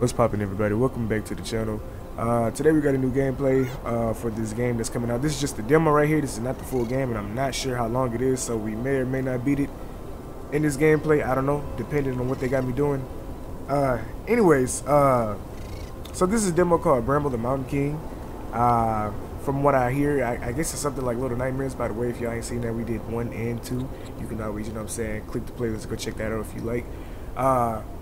What's poppin' everybody? Welcome back to the channel. Uh, today we got a new gameplay uh, for this game that's coming out. This is just the demo right here. This is not the full game and I'm not sure how long it is so we may or may not beat it in this gameplay. I don't know, depending on what they got me doing. Uh, anyways, uh, so this is a demo called Bramble the Mountain King. Uh, from what I hear, I, I, guess it's something like Little Nightmares. By the way, if y'all ain't seen that, we did one and two. You can always, you know what I'm saying, click the playlist, go check that out if you like.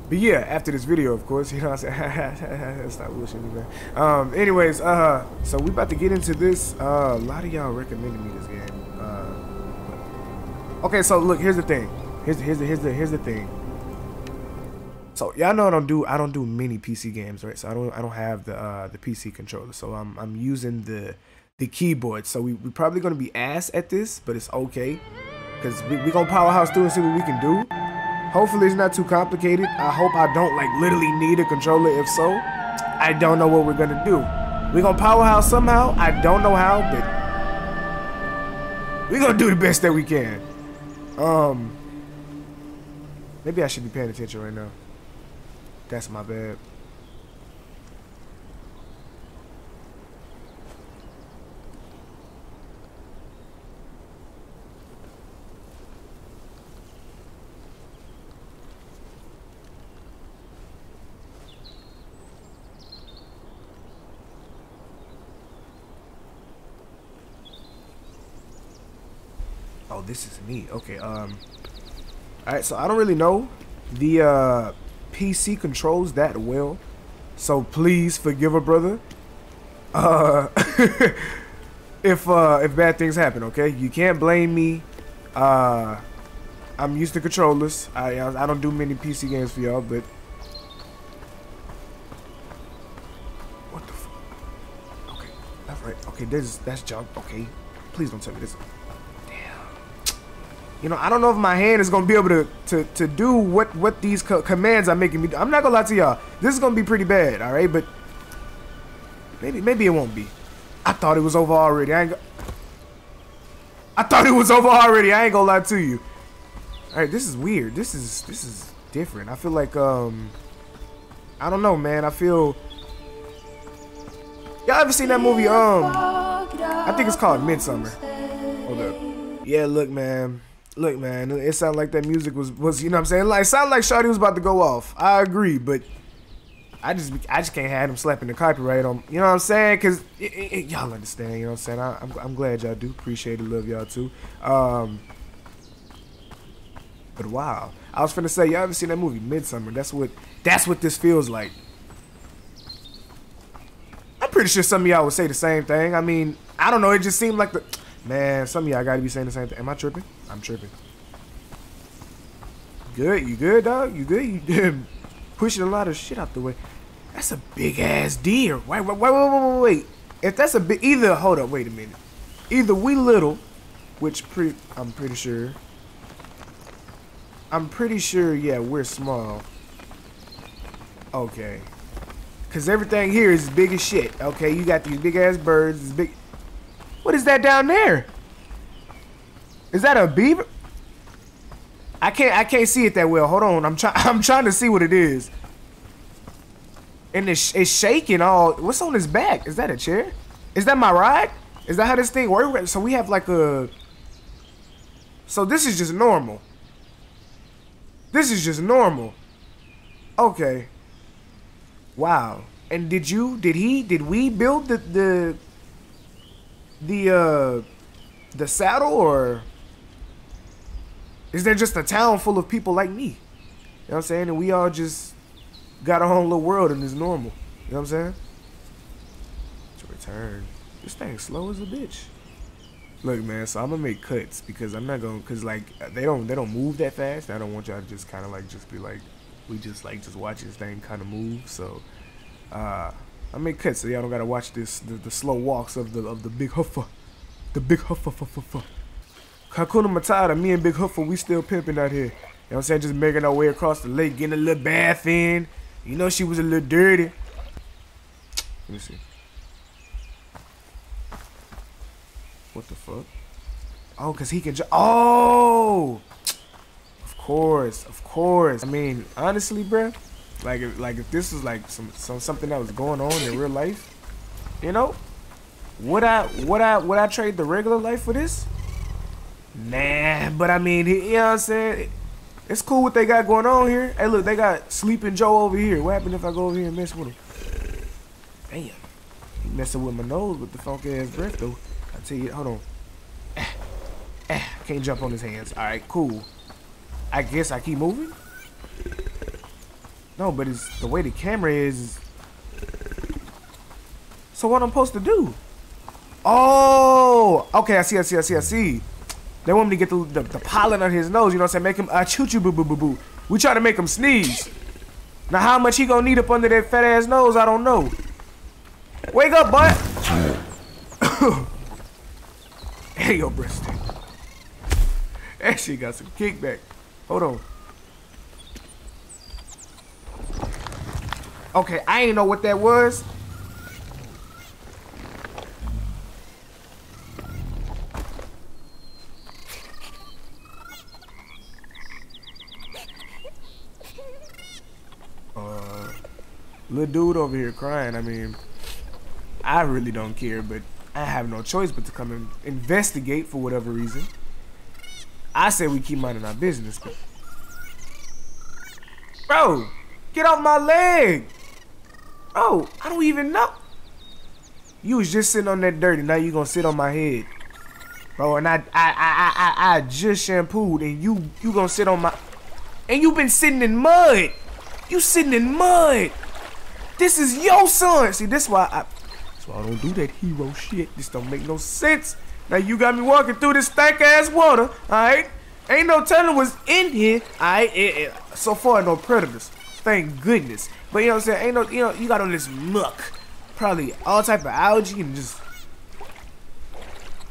But yeah, after this video, of course, you know what I'm saying? Stop bullshitting, man. Um, anyways, uh, so we about to get into this. Uh, a lot of y'all recommended me this game. Uh, okay, so look, here's the thing. Here's here's the here's the here's the thing. So y'all know I don't do I don't do many PC games, right? So I don't I don't have the uh, the PC controller. So I'm I'm using the the keyboard. So we we probably gonna be ass at this, but it's okay. Cause we we gonna powerhouse through and see what we can do. Hopefully it's not too complicated. I hope I don't like literally need a controller. If so, I don't know what we're gonna do. We're gonna powerhouse somehow. I don't know how, but we're gonna do the best that we can. Um, maybe I should be paying attention right now. That's my bad. This is neat. Okay, um... Alright, so I don't really know the, uh... PC controls that well. So please forgive a brother. Uh... if, uh... If bad things happen, okay? You can't blame me. Uh... I'm used to controllers. I I don't do many PC games for y'all, but... What the fuck? Okay, that's right. Okay, this that's junk. Okay, please don't tell me this. You know, I don't know if my hand is gonna be able to to, to do what what these co commands are making me do. I'm not gonna lie to y'all. This is gonna be pretty bad, all right? But maybe maybe it won't be. I thought it was over already. I ain't. I thought it was over already. I ain't gonna lie to you. All right, this is weird. This is this is different. I feel like um, I don't know, man. I feel. Y'all ever seen that movie? Um, I think it's called Midsommar. Hold up. Yeah, look, man look, man, it sounded like that music was was you know what I'm saying. Like, it sounded like Shawty was about to go off. I agree, but I just I just can't have him slapping the copyright on. You know what I'm saying? Cause y'all understand. You know what I'm saying? I, am I'm, I'm glad y'all do appreciate it. Love y'all too. Um, but wow, I was finna say y'all ever seen that movie Midsommar. That's what that's what this feels like. I'm pretty sure some of y'all would say the same thing. I mean, I don't know. It just seemed like the Man, some of y'all gotta be saying the same thing. Am I tripping? I'm tripping. Good? You good, dog? You good? You pushing a lot of shit out the way. That's a big ass deer. Wait, wait, wait, wait, wait, wait. If that's a big, either hold up, wait a minute. Either we little, which pre, I'm pretty sure. I'm pretty sure, yeah, we're small. Okay. Cause everything here is big as shit. Okay, you got these big ass birds, this big. What is that down there? Is that a beaver? I can't I can't see it that well. Hold on. I'm trying I'm trying to see what it is. And it's, it's shaking all. What's on his back? Is that a chair? Is that my ride? Is that how this thing works? So we have like a So this is just normal. This is just normal. Okay. Wow. And did you did he did we build the the the uh the saddle or is there just a town full of people like me? You know what I'm saying? And we all just got our own little world and it's normal. You know what I'm saying? To return. This thing's slow as a bitch. Look, man, so I'm gonna make cuts because I'm not gonna, cause like they don't they don't move that fast. I don't want y'all to just kind of like just be like, we just like just watch this thing kind of move. So, uh, I make cuts so y'all don't gotta watch this the, the, slow walks of the of the big huffer, the big huffer. huffer. Hakuna Matata, me and Big Huffer, we still pimping out here. You know what I'm saying? Just making our way across the lake, getting a little bath in. You know she was a little dirty. Let me see. What the fuck? Oh, cause he can. Oh, of course, of course. I mean, honestly, bruh, Like if like if this was like some, some something that was going on in real life, you know, would I would I would I trade the regular life for this? Nah, but I mean, you know what I'm saying? It's cool what they got going on here. Hey, look, they got Sleeping Joe over here. What happened if I go over here and mess with him? Damn. He messing with my nose with the funky ass breath, though. I tell you, hold on. Eh, eh, can't jump on his hands. All right, cool. I guess I keep moving? No, but it's the way the camera is. So what I'm supposed to do? Oh, okay. I see. I see. I see. I see. They want me to get the, the, the pollen on his nose, you know what I'm saying? Make him uh, choo choo boo boo boo boo. We try to make him sneeze. Now, how much he gonna need up under that fat ass nose, I don't know. Wake up, boy. hey, yo, breast. That shit got some kickback. Hold on. Okay, I ain't know what that was. Uh, little dude over here crying. I mean, I really don't care, but I have no choice but to come and investigate for whatever reason. I say we keep minding our business. Bro, get off my leg. Bro, I don't even know. You was just sitting on that dirt, and now you gonna sit on my head. Bro, and I I I I I just shampooed and you you gonna sit on my and you been sitting in mud. You sitting in mud. This is your son. See, this why I that's why I don't do that hero shit. This don't make no sense. Now you got me walking through this stank ass water, alright? Ain't no telling what's in here. Alright, so far no predators. Thank goodness. But you know what I'm saying? Ain't no you know, you got all this muck. Probably all type of algae and just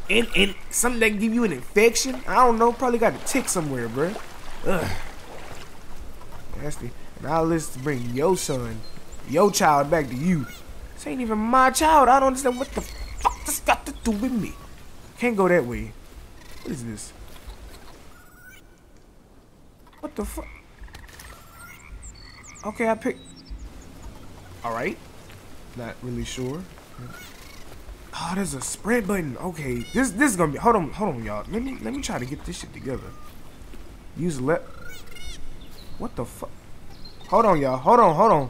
and, and something that can give you an infection. I don't know. Probably got a tick somewhere, bro. Ugh. Nasty. Now let's bring your son your child back to you. This ain't even my child. I don't understand what the fuck this got to do with me. Can't go that way. What is this? What the fuck? Okay, I picked. Alright. Not really sure. Oh, there's a spread button. Okay, this this is gonna be. Hold on, hold on, y'all. Let me let me try to get this shit together. Use left. What the fuck? Hold on, y'all. Hold on, hold on.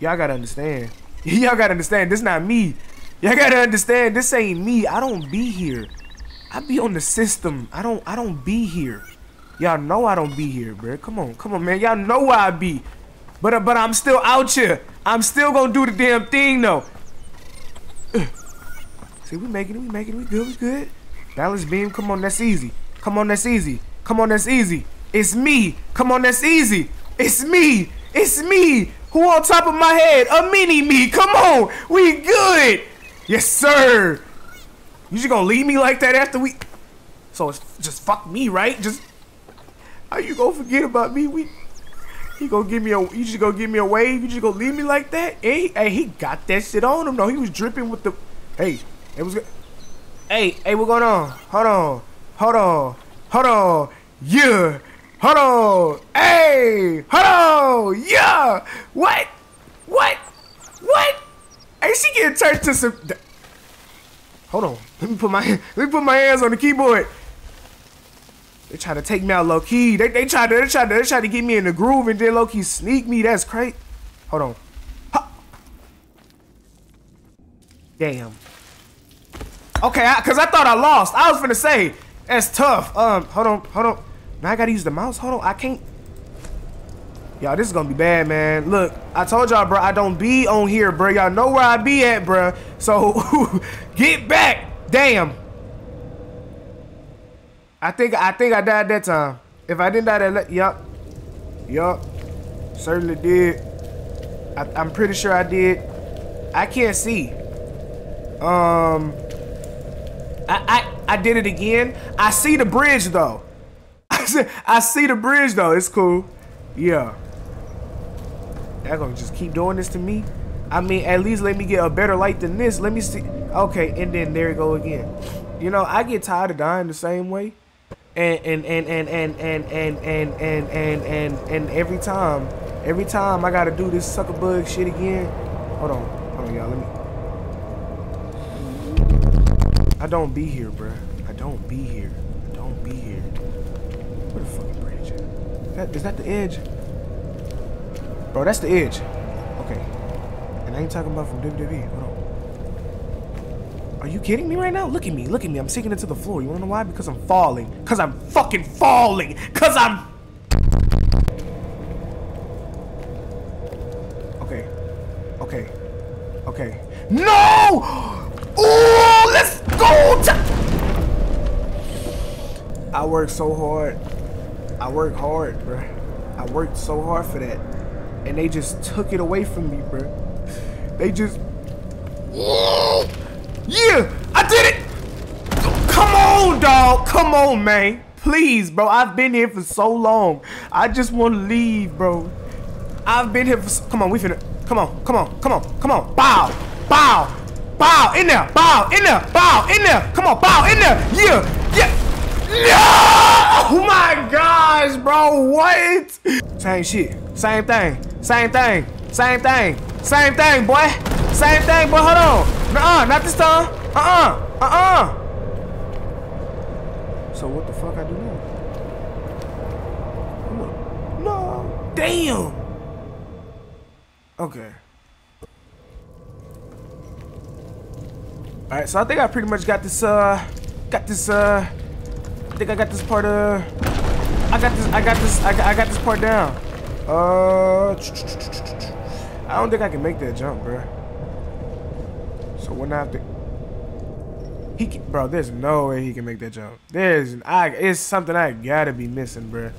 Y'all gotta understand. Y'all gotta understand. This not me. Y'all gotta understand. This ain't me. I don't be here. I be on the system. I don't. I don't be here. Y'all know I don't be here, bro. Come on, come on, man. Y'all know where I be. But uh, but I'm still out here. I'm still gonna do the damn thing though. See, we making it. We making it. We good. We good. Balance beam. Come on, that's easy. Come on, that's easy. Come on, that's easy. It's me. Come on, that's easy. It's me. It's me. Who on top of my head? A mini me. Come on. We good. Yes, sir. You just gonna leave me like that after we... So it's just fuck me, right? Just... How you gonna forget about me? We... He gonna give me a... You just gonna give me a wave? You just gonna leave me like that? Hey, hey, he got that shit on him, though. He was dripping with the... Hey, it was. Hey, hey, what going on? Hold on. Hold on. Hold on. Yeah. Hold on. Hey. Hold on. Yeah. What? What? What? Hey, she getting turned to some. Hold on. Let me put my let me put my hands on the keyboard. They try to take me out low key. They they try to they try to they try to get me in the groove and then low key sneak me. That's crazy. Hold on. Ha. Damn. Okay, I, cause I thought I lost. I was gonna say that's tough. Um, hold on, hold on. Now I gotta use the mouse. Hold on, I can't. Y'all, this is gonna be bad, man. Look, I told y'all, bro, I don't be on here, bro. Y'all know where I be at, bro. So, get back. Damn. I think I think I died that time. If I didn't die that, yup, yup, certainly did. I, I'm pretty sure I did. I can't see. Um, I, I I did it again. I see the bridge though. I see the bridge though. It's cool. Yeah. They're gonna just keep doing this to me. I mean, at least let me get a better light than this. Let me see. Okay, and then there you go again. You know, I get tired of dying the same way. And and and and and and and and and and and, and every time, every time I gotta do this sucker bug shit again. Hold on, hold on, y'all. Let me. I don't be here, bruh. I don't be here. I don't be here. Where the fucking bridge at? That, is that the edge? Bro, that's the edge. Okay. And I ain't talking about from WWE. Hold on. Are you kidding me right now? Look at me. Look at me. I'm sinking into the floor. You wanna know why? Because I'm falling. Because I'm fucking falling. Because I'm... Okay. Okay. Okay. No! Ooh, let's go! I worked so hard. I worked hard, bruh. I worked so hard for that. And they just took it away from me, bruh. They just... Yeah! I did it! Come on, dog! Come on, man. Please, bro. I've been here for so long. I just want to leave, bro. I've been here for... Come on, we finna... Come on, come on, come on, come on. Bow! Bow! Bow! In there! Bow! In there! Bow! In there! Come on, bow! In there! Yeah! Yeah! Yeah! Oh my gosh, bro! What? Same shit. Same thing. Same thing. Same thing. Same thing, boy. Same thing, boy. Hold on. Nuh-uh, not this time. Uh-uh. Uh-uh. So what the fuck I do now? No. Damn. Okay. Alright, so I think I pretty much got this, uh, got this, uh, I think I got this part, uh, I got this, I got this, I got, I got this part down. Uh, I don't think I can make that jump, bro. So I have to, he can, bro, there's no way he can make that jump. There's, I, it's something I gotta be missing, bro.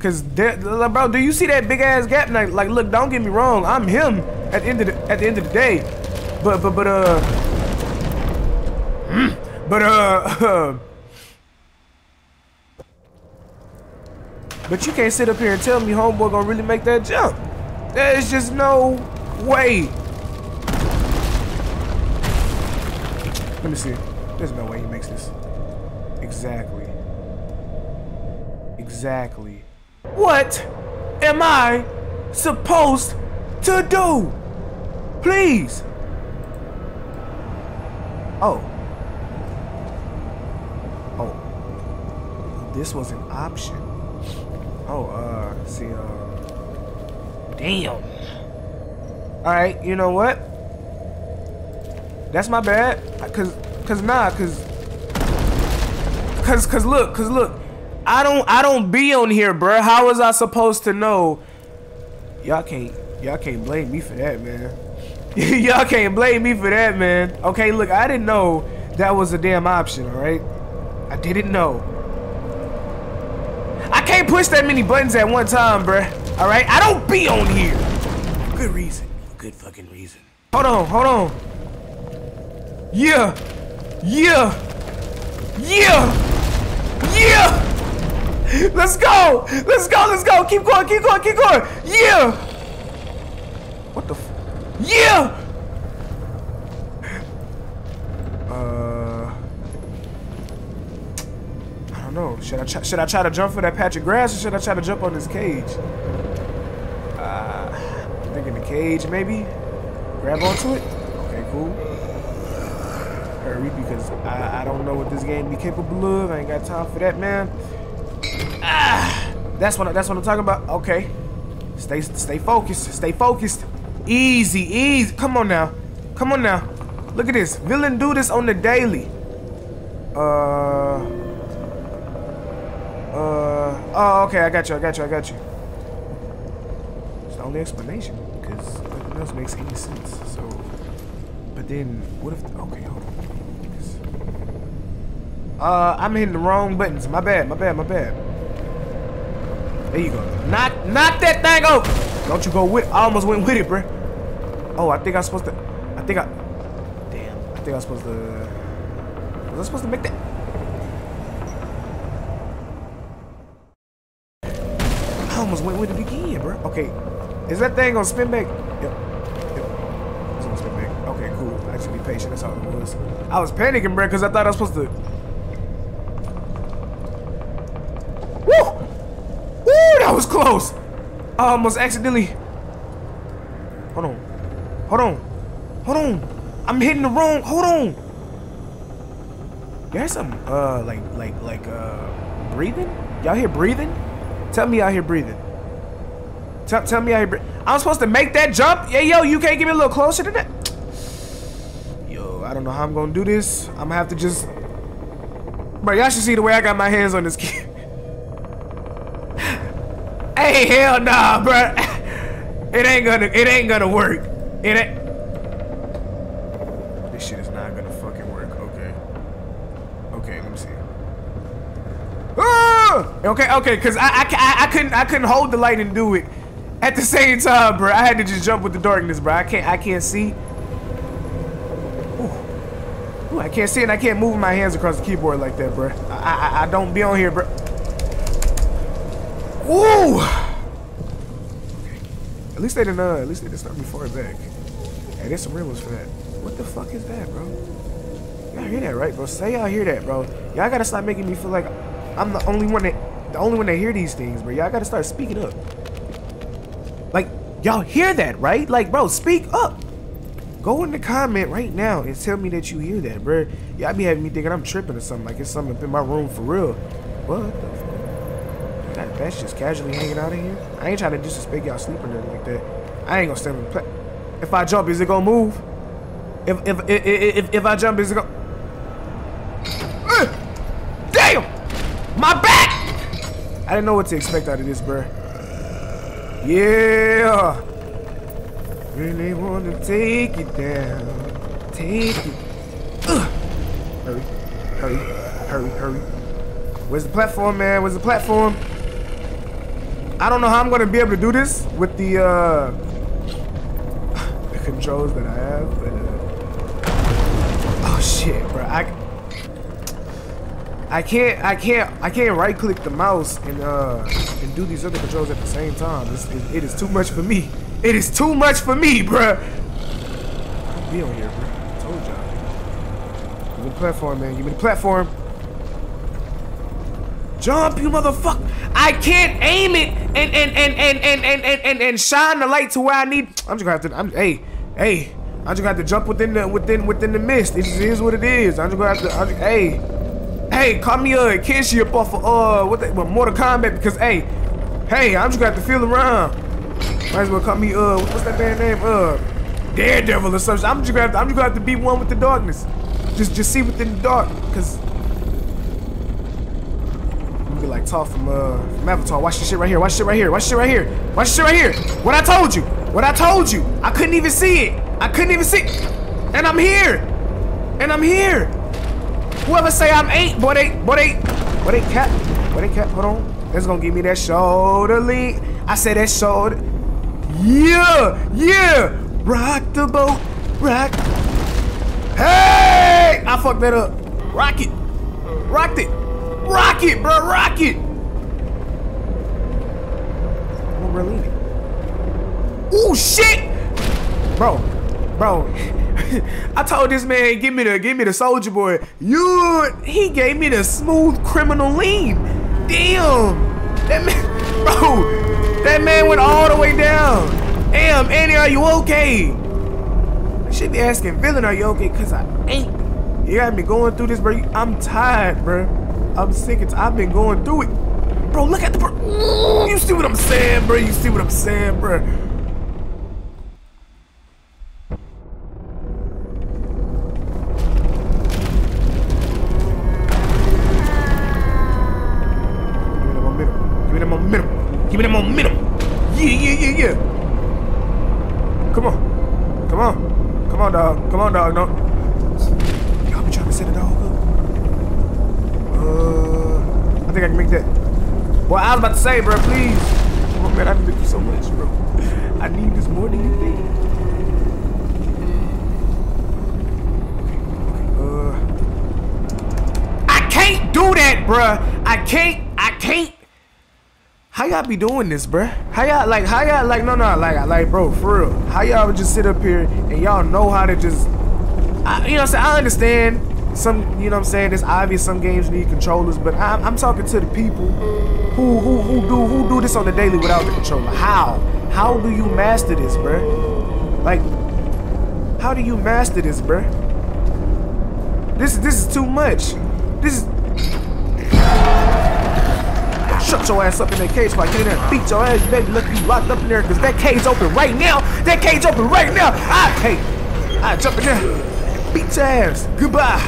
Cause, there, bro, do you see that big ass gap? Like, like, look, don't get me wrong, I'm him at the end of the, at the end of the day, but, but, but, uh, but, uh, but you can't sit up here and tell me homeboy gonna really make that jump. There's just no way. Let me see. There's no way he makes this. Exactly. Exactly. What am I supposed to do? Please. Oh. Oh. This was an option. Oh, uh, see, uh. Damn. Alright, you know what? That's my bad. Cause, cause nah, cause, cause, cause look, cause look, I don't, I don't be on here, bruh. How was I supposed to know? Y'all can't, y'all can't blame me for that, man. y'all can't blame me for that, man. Okay, look, I didn't know that was a damn option, all right? I didn't know. I can't push that many buttons at one time, bruh. All right, I don't be on here. Good reason, good fucking reason. Hold on, hold on. Yeah. Yeah. Yeah. Yeah. Let's go. Let's go. Let's go. Keep going. Keep going. Keep going. Yeah. What the? yeah. Uh. I don't know. Should I try, should I try to jump for that patch of grass or should I try to jump on this cage? Uh, I'm thinking the cage maybe. Grab onto it. Okay, cool hurry because I, I don't know what this game be capable of. I ain't got time for that, man. Ah, that's what I, that's what I'm talking about. Okay, stay stay focused. Stay focused. Easy, easy. Come on now. Come on now. Look at this. Villain do this on the daily. Uh. Uh. Oh, okay. I got you. I got you. I got you. It's the only explanation because nothing else makes any sense. So. But then, what if? Okay, hold on. Uh, I'm hitting the wrong buttons. My bad, my bad, my bad. There you go. Knock, knock that thing out. Don't you go with I almost went with it, bruh. Oh, I think I am supposed to. I think I. Damn. I think I'm supposed to. Was I supposed to make that? I almost went with it again, bro. Okay. Is that thing gonna spin back? Yep. Yep. It's gonna spin back. Okay, cool. I should be patient. That's all it was. I was panicking, bro, because I thought I was supposed to that was close. I almost accidentally. Hold on. Hold on. Hold on. I'm hitting the wrong. Hold on. There's some uh like like like uh breathing. Y'all hear breathing? Tell me y'all hear breathing. Tell, tell me I hear I'm supposed to make that jump? Yeah, yo, you can't get me a little closer to that? Yo, I don't know how I'm gonna do this. I'm gonna have to just... Bro, y'all should see the way I got my hands on this key. Hey, hell nah, bro. It ain't gonna, it ain't gonna work. It ain't... This shit is not gonna fucking work. Okay. Okay, let me see. Ah! Okay, okay, cause I, I, I, couldn't, I couldn't hold the light and do it at the same time, bro. I had to just jump with the darkness, bro. I can't, I can't see. Ooh, I can't see and I can't move my hands across the keyboard like that, bro. I, I, I don't be on here, bro. Ooh. Least they didn't, uh, at least they didn't start me far back. Hey, there's some real ones for that. What the fuck is that, bro? Y'all hear that, right, bro? Say y'all hear that, bro. Y'all gotta stop making me feel like I'm the only one that, the only one that hear these things, bro. Y'all gotta start speaking up. Like, y'all hear that, right? Like, bro, speak up. Go in the comment right now and tell me that you hear that, bro. Y'all be having me thinking I'm tripping or something. Like it's something up in my room for real. What? That, that's just casually hanging out in here. I ain't trying to disrespect y'all sleep or nothing like that. I ain't gonna stand in the. If I jump, is it gonna move? If if if if, if I jump, is it gonna? Uh, damn! My back! I didn't know what to expect out of this, bro. Yeah. Really want to take it down. Take it. Hurry. Hurry. Hurry. Hurry. Where's the platform, man? Where's the platform? I don't know how I'm to be able to do this with the, uh, the controls that I have, but, uh, oh shit, bro. I, I can't, I can't, I can't right click the mouse and, uh, and do these other controls at the same time. It's, it, it is too much for me. It is too much for me, bruh. Be on here, bro. I told y'all. Give me the platform, man. Give me the platform. Jump, you motherfucker. I can't aim it and and and and and and and, and, and shine the light to where I need. I'm just gonna have to. I'm hey hey. I'm just have to jump within the within within the mist. It just is what it is. I'm just gonna have to. I'm just, hey hey, call me uh Kenshi up off of uh what the, what Mortal Kombat because hey, hey, I'm just gonna have to feel around. Might as well call me uh what's that man name? Uh Daredevil or something. I'm just gonna have to, I'm just gonna have to be one with the darkness. Just just see within the dark, cause From uh from Avatar. Watch this shit right here. Watch shit right here. Watch shit right here. Watch shit right here. What I told you. What I told you. I couldn't even see it. I couldn't even see. And I'm here. And I'm here. Whoever say I'm eight, boy, they, boy, they, boy, they cap, boy, they cap. Hold on, that's gonna give me that shoulder lead. I said that shoulder. Yeah, yeah. Rock the boat, rock. Hey, I fucked that up. Rock it, rocked it, rock it, bro, rock it. I'm really. Ooh, shit, bro, bro. I told this man, give me the give me the soldier boy. You he gave me the smooth criminal lean. Damn. That man bro, that man went all the way down. Damn, Annie, are you okay? I should be asking Villain, are you okay? Cause I ain't. You got me going through this, bro. I'm tired, bro. I'm sick. It's, I've been going through it. Bro, look at the bro. You see what I'm saying, bro? You see what I'm saying, bro? Be doing this, bruh? How y'all like? How y'all like? No, no, like, like, bro, for real. How y'all would just sit up here and y'all know how to just, I, you know, I'm saying? I understand some, you know what I'm saying? It's obvious some games need controllers, but I'm, I'm talking to the people who, who, who do who do this on the daily without the controller. How? How do you master this, bruh? Like, how do you master this, bruh? This this is too much. This is shut your ass up in that cage I get in there and beat your ass, You baby. Look, you locked up in there because that cage open right now. That cage open right now. I hey, I jump in there, beat your ass. Goodbye.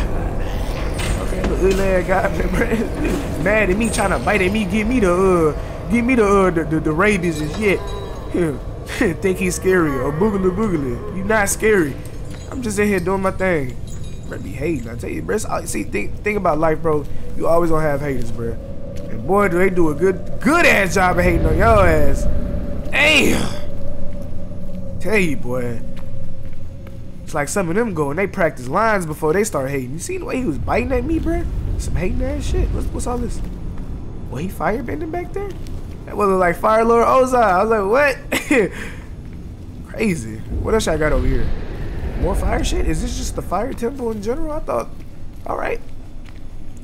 Okay, the little ass guy mad at me, trying to bite at me, give me the uh, give me the uh, the, the, the rabies and shit. Think he's scary or boogaloo boogaloo. You not scary. I'm just in here doing my thing. Bro, be hating. I tell you, bro. See, think, think about life, bro. You always gonna have haters, bro. And boy, do they do a good, good ass job of hating on your ass. Damn. Tell you, boy. It's like some of them go and they practice lines before they start hating. You see the way he was biting at me, bro? Some hating ass shit. What's, what's all this? What, he firebending back there? That wasn't like Fire Lord Ozai. I was like, what? Crazy. What else I got over here? More fire shit? Is this just the fire temple in general? I thought, all right.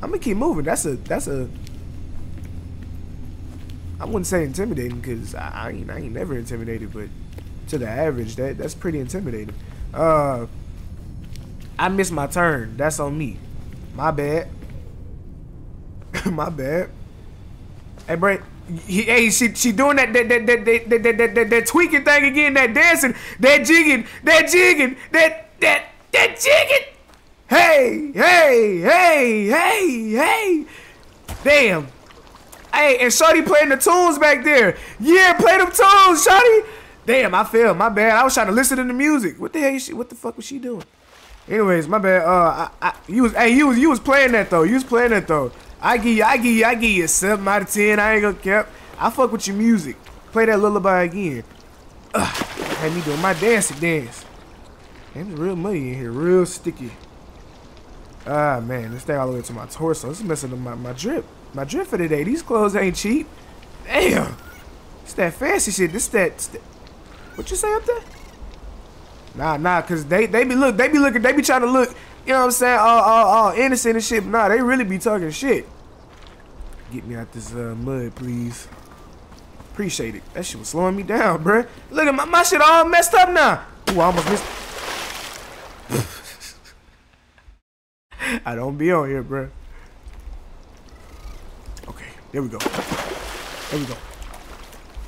I'm gonna keep moving. That's a, that's a, I wouldn't say intimidating because I, I, ain't, I ain't never intimidated, but to the average, that that's pretty intimidating. Uh, I missed my turn. That's on me. My bad. my bad. Hey, Brett. He, hey, she she doing that that that that that that, that, that, that tweaking thing again, that dancing, that jigging, that jigging, that that that jigging. Hey, hey, hey, hey, hey. Damn. Hey, and Shorty playing the tunes back there. Yeah, play them tunes, Shorty. Damn, I failed. My bad. I was trying to listen to the music. What the hell? She, what the fuck was she doing? Anyways, my bad. Uh, I, I, you was, hey, you was, you was playing that though. You was playing that though. I give you, I give you, I give you a seven out of ten. I ain't gonna cap. I fuck with your music. Play that lullaby again. Ugh, had me doing my dancing dance. It's real money in here, real sticky. Ah man, this thing all the way to my torso. This is messing up my, my drip. My drip for today. These clothes ain't cheap. Damn. It's that fancy shit. This that, what you say up there? Nah, nah, cause they they be look they be looking they be trying to look you know what I'm saying? All, all, all innocent and shit. Nah, they really be talking shit. Get me out this uh, mud, please. Appreciate it. That shit was slowing me down, bruh. Look at my, my shit all messed up now. Ooh, I almost missed. I don't be on here, bruh. There we go. There we go.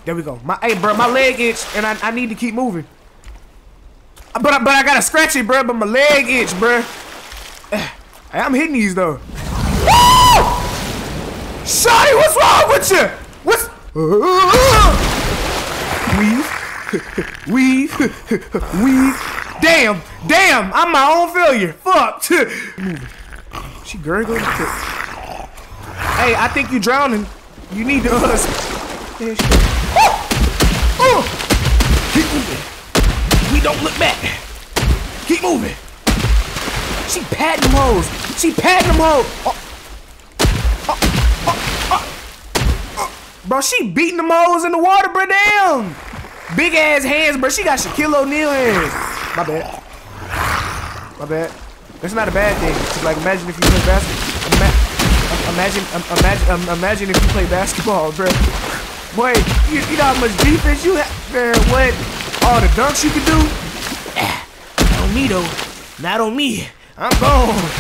There we go. My hey, bro, my leg itch, and I, I need to keep moving. But but I got a scratchy, bro. But my leg itch, bro. Hey, I'm hitting these though. Woo! Shotty, what's wrong with you? What's weave, weave, weave. Damn, damn, I'm my own failure. Fuck. she gurgling. Hey, I think you are drowning. You need to. Uh, oh! Keep moving. We don't look back. Keep moving. She patting them hoes. She patting them hoes. Oh. Oh, oh, bro, she beating them hoes in the water, bro. Damn. Big ass hands, bro. She got Shaquille O'Neal hands. My bad. My bad. That's not a bad thing. Like, imagine if you play basketball. Ima imagine, imagine, um, imagine if you play basketball, bro. Boy, you, you know how much defense you have, man. What? All the dunks you can do? Not on me though. Not on me. I'm gone.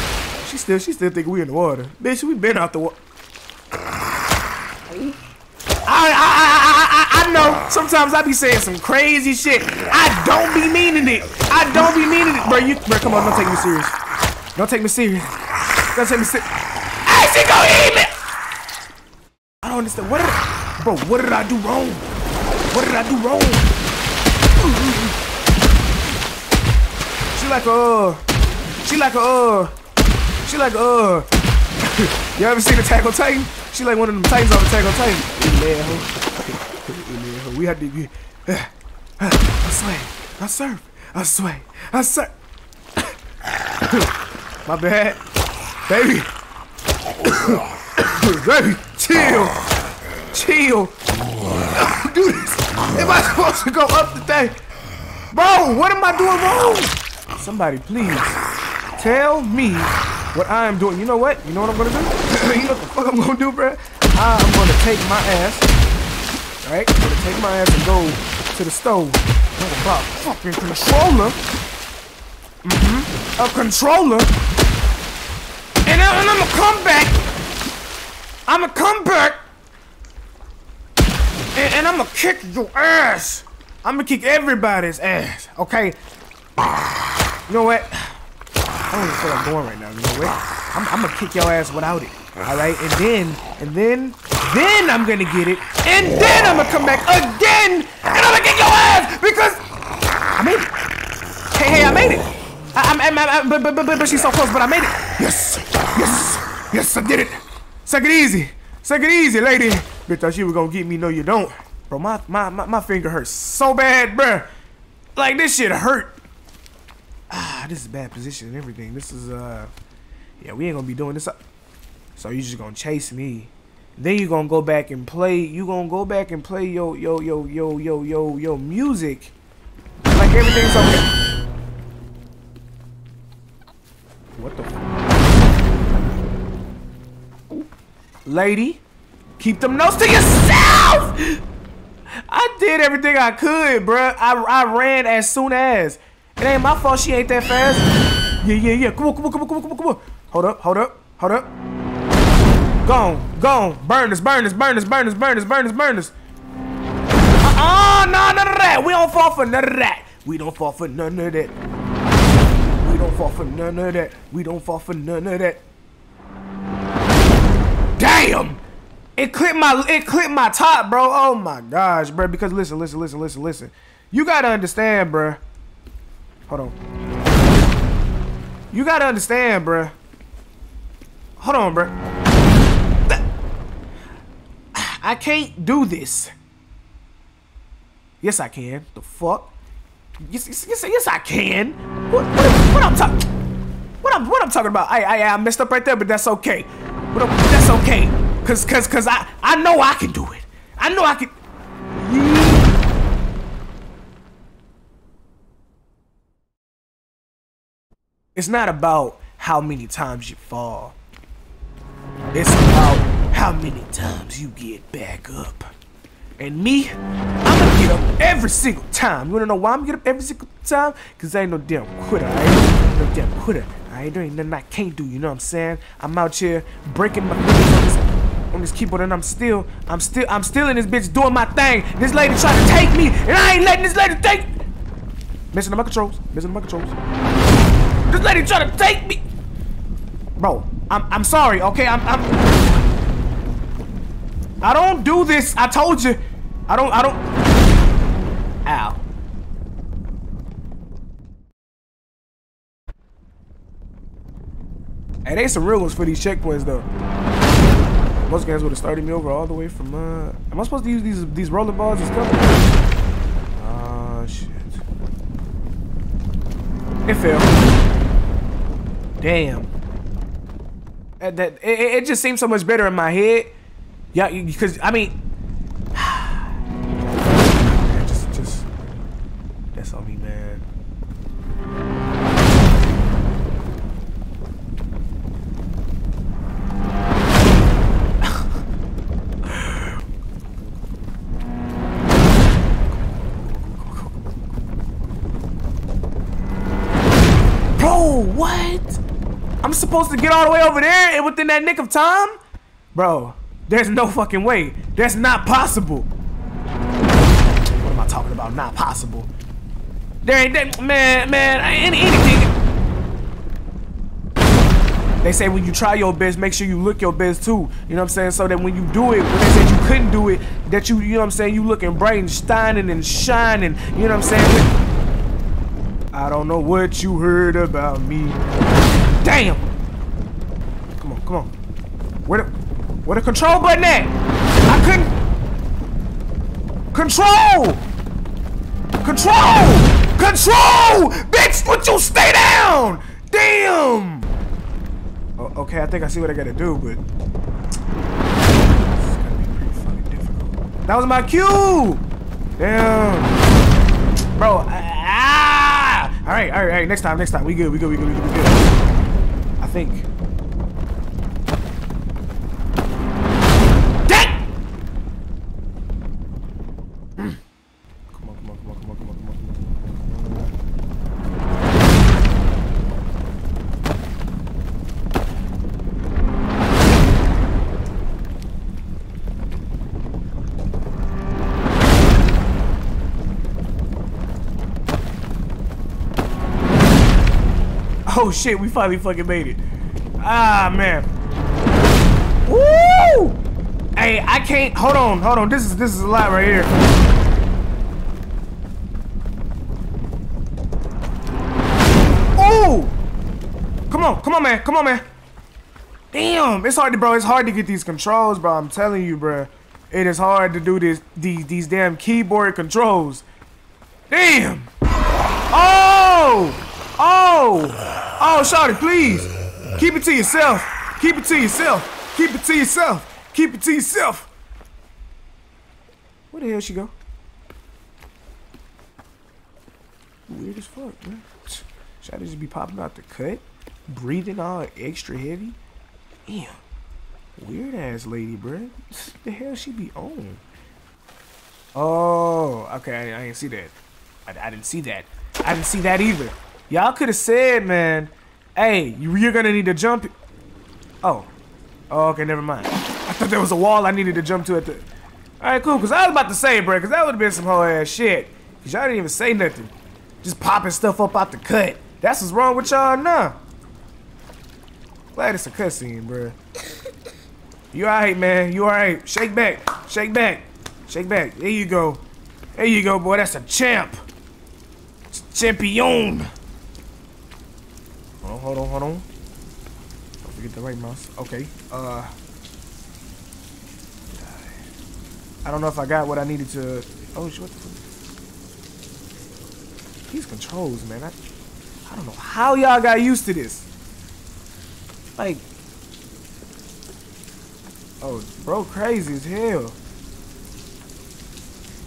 She still, she still think we in the water. Bitch, we been out the water. I, I, I, I, I know. Sometimes I be saying some crazy shit. I don't be meaning it. I don't be meaning it, bro. You, bro, come on, don't take me serious. Don't take me serious. Don't take me serious. I don't understand. What did, I, bro? What did I do wrong? What did I do wrong? She like, oh. Uh, she like a uh, she like a uh. you ever seen Attack on Titan? She like one of them Titans on the on Titan. We had to get. I sway, I surf, I sway, I surf. My bad, baby. Baby, chill, chill. This. Am I supposed to go up the thing? Bro, what am I doing wrong? Somebody, please. Tell me what I am doing, you know what? You know what I'm gonna do? you know what the fuck I'm gonna do, bro? I'm gonna take my ass, right? I'm gonna take my ass and go to the stove. Talk about fucking controller. Mm-hmm. A controller. And, I'm gonna come back. I'm gonna come back. And, and I'm gonna kick your ass. I'm gonna kick everybody's ass. Okay. You know what? I don't even feel like going right now. You know what? I'm, I'm gonna kick your ass without it. All right, and then, and then, then I'm gonna get it, and then I'm gonna come back again, and I'm gonna kick your ass because I made it. Hey, hey, I made it. I, I, I, I but, but, but, but she's so close, but I made it. Yes, yes, yes, I did it. Suck it easy, suck it easy, lady. Bitch thought you were gonna get me, no you don't. Bro, my, my, my, my finger hurts so bad, bruh. Like, this shit hurt. Ah, this is bad position and everything. This is, uh, yeah, we ain't gonna be doing this. So you just gonna chase me. Then you gonna go back and play, you gonna go back and play yo, yo, yo, yo, yo, yo, yo music. Like everything's okay. Lady, keep them notes to yourself! I did everything I could, bruh. I, I ran as soon as. It ain't my fault she ain't that fast. Yeah, yeah, yeah. Come on, come on, come on, come on, come on, come on. Hold up, hold up, hold up. Gone, gone. Burn this, burn this, burn this, burn this, burn this, burn this, burn this. Uh-uh, no, none of that. We don't fall for none of that. We don't fall for none of that. We don't fall for none of that. We don't fall for none of that. Damn! It clipped my it clipped my top, bro. Oh my gosh, bro. Because listen, listen, listen, listen, listen. You gotta understand, bro. Hold on. You gotta understand, bro. Hold on, bro. I can't do this. Yes, I can. The fuck? Yes, yes, yes, yes I can. What, what, what I'm talking? What I'm, what I'm talking about? I, I, I messed up right there, but that's okay. But that's okay. Cause, cause, cause I, I know I can do it. I know I can. It's not about how many times you fall. It's about how many times you get back up. And me, I'm gonna get up every single time. You wanna know why I'm gonna get up every single time? Cause I ain't no damn quitter, I ain't no damn quitter. I ain't doing nothing I can't do, you know what I'm saying? I'm out here breaking my fingers on this, on this keyboard and I'm still, I'm still, I'm still in this bitch doing my thing. This lady trying to take me and I ain't letting this lady take Missing my controls, missing my controls. This lady trying to take me. Bro, I'm, I'm sorry, okay? I'm, I'm, I don't do this. I told you. I don't, I don't. Ow. Hey, they some real ones for these checkpoints though. Most guys would have started me over all the way from uh am I supposed to use these these rolling balls as cover? Oh shit. It failed. Damn. That, that it, it just seems so much better in my head. Yeah, because I mean supposed to get all the way over there and within that nick of time? Bro, there's no fucking way. That's not possible. What am I talking about? Not possible. There ain't that, man, man, any, anything. They say when you try your best, make sure you look your best too. You know what I'm saying? So that when you do it, when they said you couldn't do it, that you, you know what I'm saying, you looking bright and shining and shining. You know what I'm saying? I don't know what you heard about me. Damn! Come on. Where the where the control button at? I couldn't Control! Control! Control! Bitch, would you stay down? Damn! Oh, okay, I think I see what I gotta do, but. That was my cue! Damn. Bro, ah! Alright, alright, alright, next time, next time. We good, we good, we good, we good, we good. I think. Shit, we finally fucking made it. Ah man. Woo! Hey, I can't hold on, hold on. This is this is a lot right here. Ooh! Come on, come on, man, come on, man. Damn, it's hard to, bro. It's hard to get these controls, bro. I'm telling you, bro. It is hard to do this, these, these damn keyboard controls. Damn. Oh, oh, oh, Shawty, please keep it to yourself. Keep it to yourself. Keep it to yourself. Keep it to yourself. Where the hell she go? Weird as fuck, man. Shawty just be popping out the cut, breathing all extra heavy. Damn. Weird ass lady, bruh. The hell she be on? Oh, okay. I, I didn't see that. I, I didn't see that. I didn't see that either. Y'all could have said, man, hey, you, you're gonna need to jump. Oh. Oh, okay, never mind. I thought there was a wall I needed to jump to at the. Alright, cool, because I was about to say, bruh, because that would have been some whole ass shit. Because y'all didn't even say nothing. Just popping stuff up out the cut. That's what's wrong with y'all now. Glad it's a cutscene, bruh. You alright, man. You alright. Shake back. Shake back. Shake back. There you go. There you go, boy. That's a champ. Champion. Hold on, hold on. Don't forget the right mouse. Okay. Uh. I don't know if I got what I needed to. Oh, shit. These controls, man. I, I don't know how y'all got used to this. Like, Oh, bro, crazy as hell.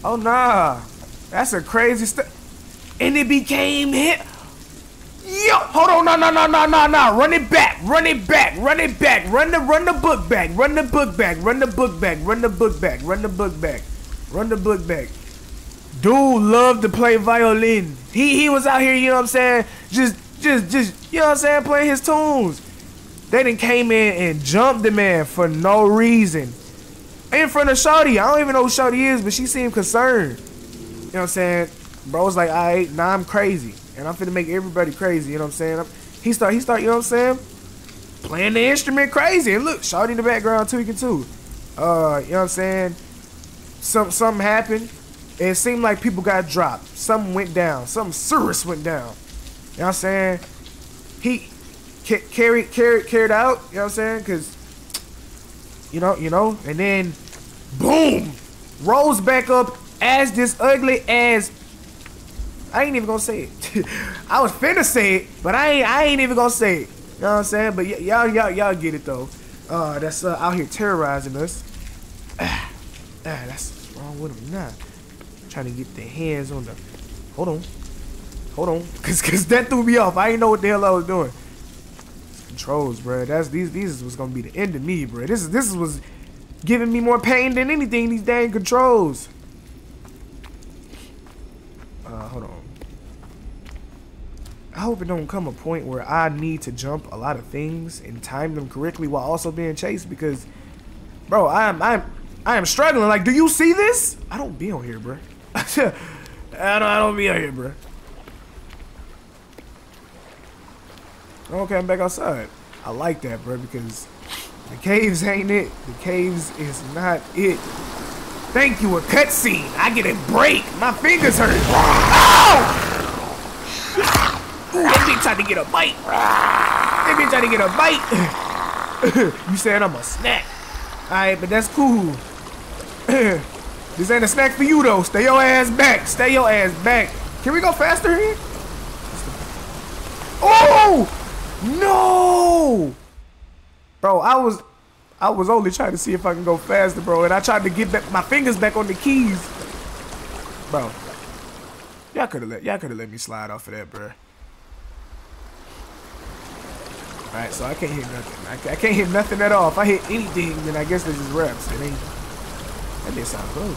Oh nah, that's a crazy stuff. And it became hit. Yo, hold on, no, no, no, no, no, no. Run it back, run it back, run it back, run the, run the book back, run the book back, run the book back, run the book back, run the book back, run the book back. Dude loved to play violin. He he was out here, you know what I'm saying? Just just just you know what I'm saying, playing his tunes. They done came in and jumped the man for no reason. In front of Shawty. I don't even know who Shawty is, but she seemed concerned. You know what I'm saying? Bro was like, alright, now I'm crazy. And I'm finna make everybody crazy, you know what I'm saying? I'm, he start, he start, you know what I'm saying? Playing the instrument crazy. And look, Shawty in the background tweaking too. Uh, you know what I'm saying? Some, something happened. It seemed like people got dropped. Something went down. Something serious went down. You know what I'm saying? He, carried carried carried out, you know what I'm saying? Cause you know, you know, and then boom, rose back up as this ugly ass. I ain't even gonna say it. I was finna say it, but I ain't I ain't even gonna say it. You know what I'm saying? But y'all y'all y'all get it though. Uh, that's uh, out here terrorizing us. Ah, that's what's wrong with him now. Trying to get their hands on the. Hold on, hold on, cause cause that threw me off. I didn't know what the hell I was doing controls, bro. That's these these was gonna be the end of me, bro. This is this was giving me more pain than anything. These dang controls. Uh, hold on. I hope it don't come a point where I need to jump a lot of things and time them correctly while also being chased because, bro, I'm I'm I am struggling. Like, do you see this? I don't be on here, bro. I don't I don't be on here, bro. Okay, I'm back outside. I like that, bro, because the caves ain't it. The caves is not it. Thank you, a cutscene. I get a break. My fingers hurt. Oh! That bitch tried to get a bite. That bitch trying to get a bite. you said I'm a snack. Alright, but that's cool. this ain't a snack for you, though. Stay your ass back. Stay your ass back. Can we go faster here? Oh! No! Bro, I was I was only trying to see if I can go faster, bro, and I tried to get back my fingers back on the keys. Bro. Y'all could have let y'all could have let me slide off of that, bro. Alright, so I can't hit nothing. I, I, can't hit nothing at all. If I hit anything, then I guess this is reps. It ain't. That did sound close.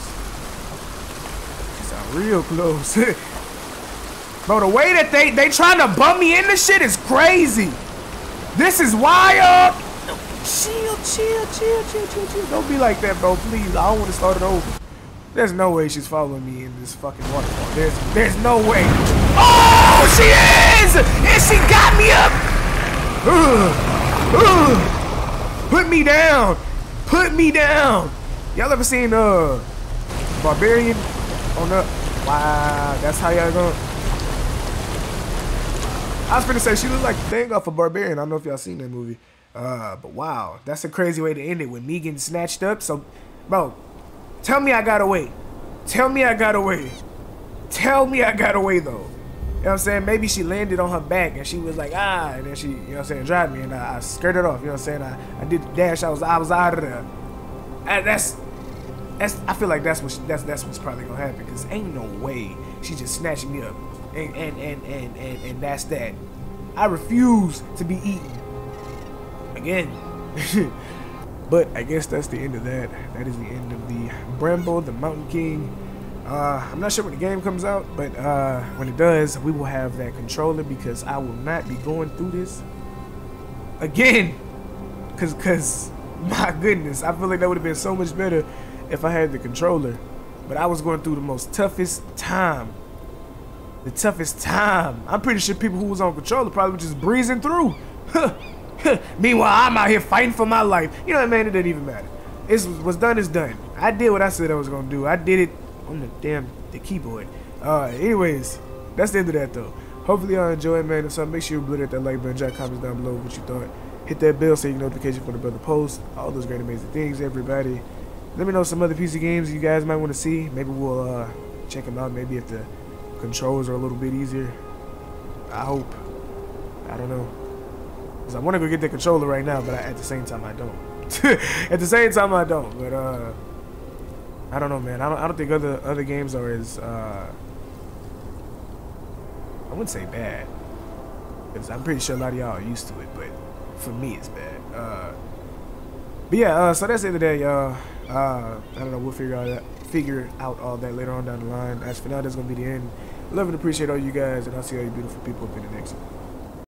It sound real close. Bro, the way that they they trying to bump me in this shit is crazy. This is wild. Chill, chill, chill, chill, chill, chill. Don't be like that, bro. Please, I don't want to start it over. There's no way she's following me in this fucking waterfall. There's there's no way. Oh, she is! And she got me up! Put me down! Put me down! Y'all ever seen uh Barbarian on the Wow, that's how y'all going I was gonna say she looked like the thing off of Barbarian. I don't know if y'all seen that movie. Uh, but wow, that's a crazy way to end it with me getting snatched up. So, bro, Tell me I got away. Tell me I got away. Tell me I got away though. You know what I'm saying? Maybe she landed on her back and she was like, ah, and then she, you know what I'm saying, drive me and I, I skirted off. You know what I'm saying? I, I did the dash. I was I was out of there. And that's that's I feel like that's what she, that's that's what's probably gonna happen because ain't no way she just snatching me up and and and and and, and that's that. I refuse to be eaten again. But I guess that's the end of that. That is the end of the Bramble, the Mountain King. Uh, I'm not sure when the game comes out, but uh, when it does, we will have that controller because I will not be going through this again. Cause, cause, my goodness, I feel like that would have been so much better if I had the controller. But I was going through the most toughest time. The toughest time. I'm pretty sure people who was on controller probably were just breezing through. Meanwhile, I'm out here fighting for my life. You know what, man? It doesn't even matter. It's what's done is done. I did what I said I was gonna do. I did it on the damn the keyboard. Uh, anyways, that's the end of that though. Hopefully y'all enjoy it, man. If so, make sure you blur that like button, drop comments down below what you thought. Hit that bell so you get notification for the brother post. All those great amazing things, everybody. Let me know some other PC games you guys might want to see. Maybe we'll uh, check them out. Maybe if the controls are a little bit easier. I hope. I don't know. Cause I want to go get the controller right now, but I, at the same time I don't. at the same time I don't. But uh, I don't know, man. I don't. I don't think other other games are as uh, I wouldn't say bad, because I'm pretty sure a lot of y'all are used to it. But for me, it's bad. Uh, but yeah. Uh, so that's the end of that, y'all. Uh, I don't know. We'll figure out that, figure out all that later on down the line. As for now, that's gonna be the end. Love and appreciate all you guys, and I'll see all you beautiful people up in the next one.